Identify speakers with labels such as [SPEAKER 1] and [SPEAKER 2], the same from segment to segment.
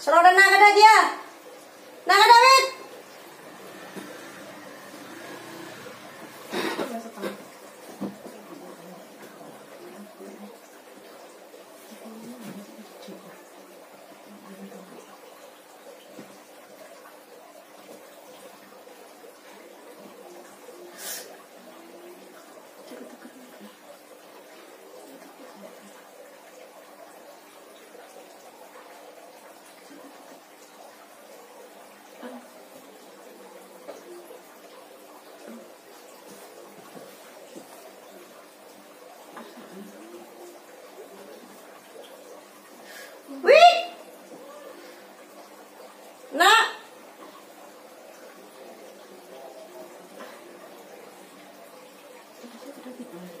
[SPEAKER 1] Seroda naga dah dia. Naga David. Biasa
[SPEAKER 2] Ah.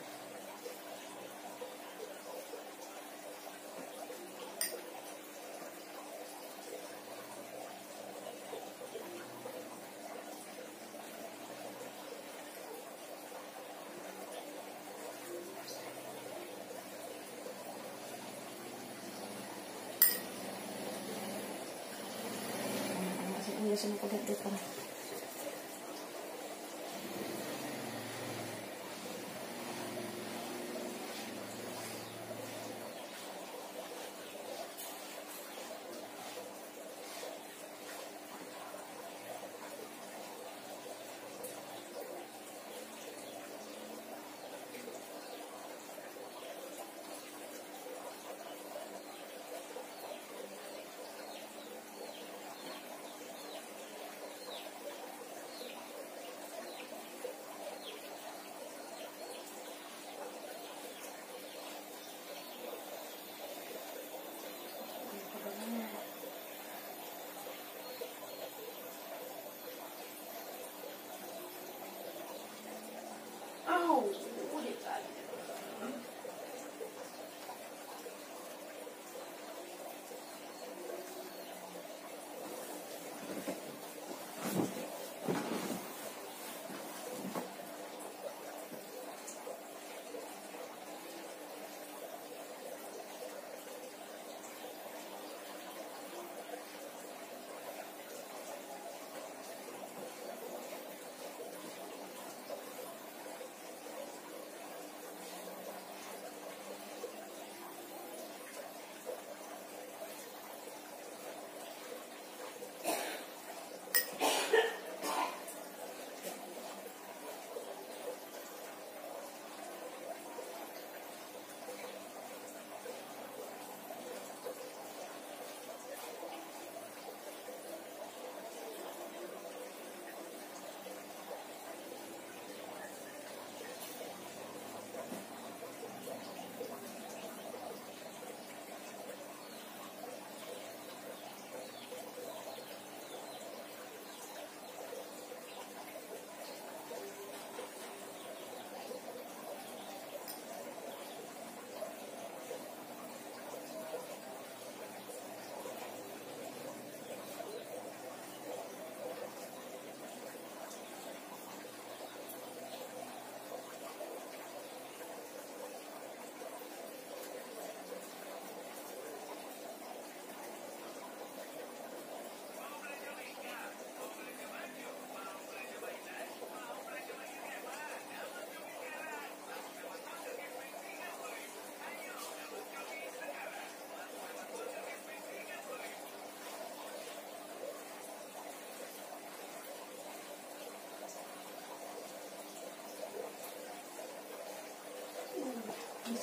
[SPEAKER 1] よしこでやっていかな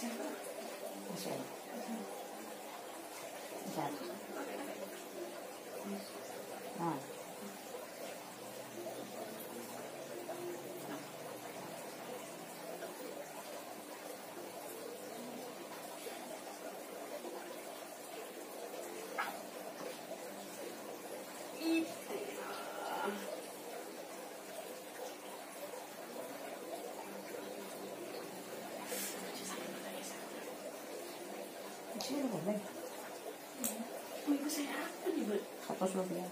[SPEAKER 2] で
[SPEAKER 1] すよ。这个我妹
[SPEAKER 2] 我不想呀你们
[SPEAKER 1] 好多说不要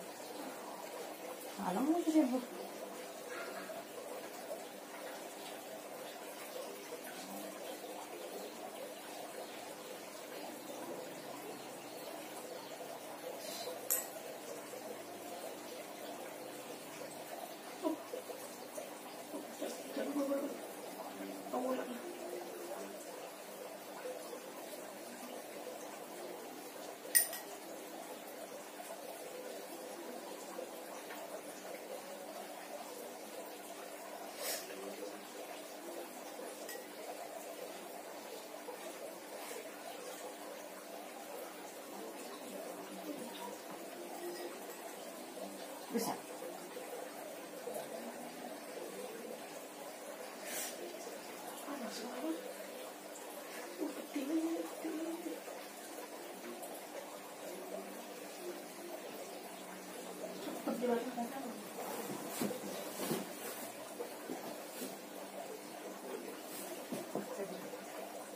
[SPEAKER 1] 啊那么我就这不不想，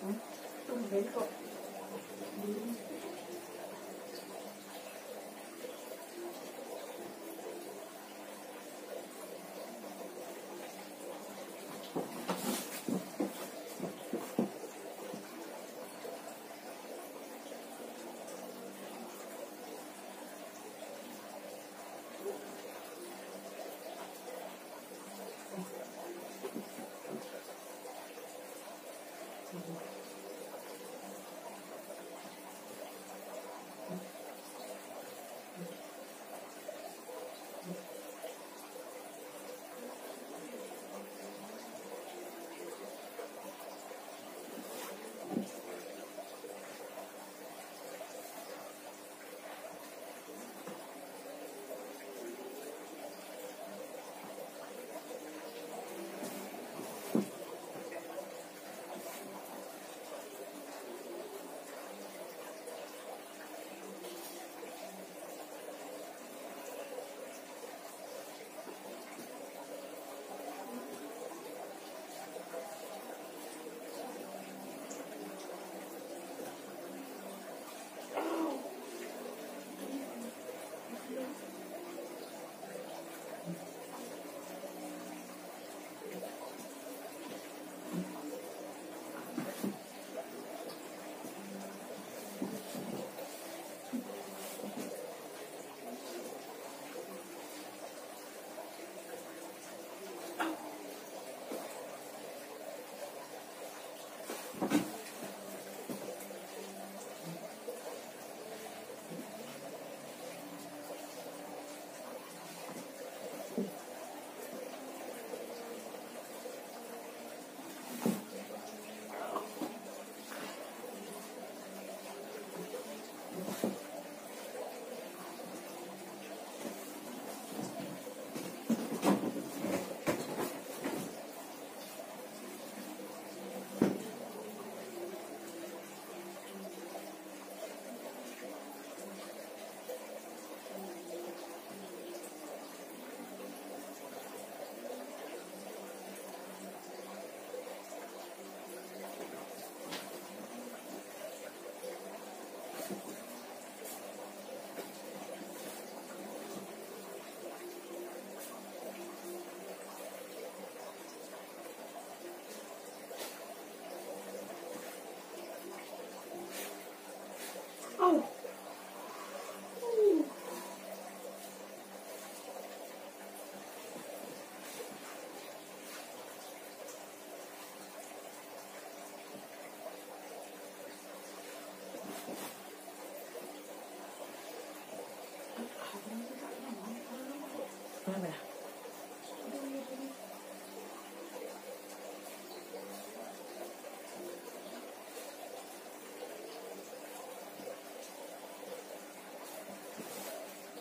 [SPEAKER 1] 嗯，
[SPEAKER 2] 都没说。Mm-hmm.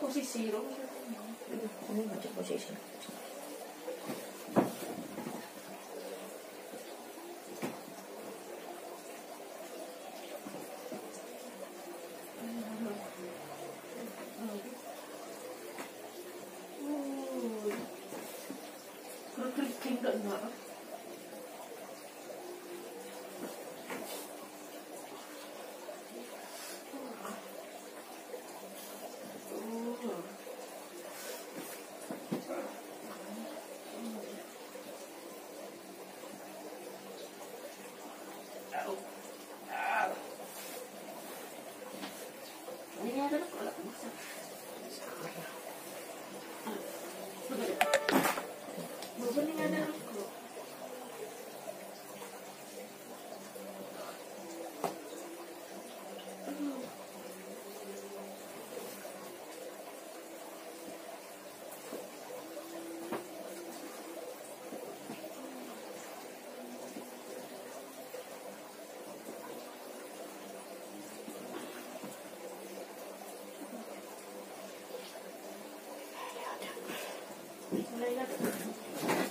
[SPEAKER 2] 欲しいし、いろんな。
[SPEAKER 1] うん、おめんがちょっと欲しいし。
[SPEAKER 2] どうも。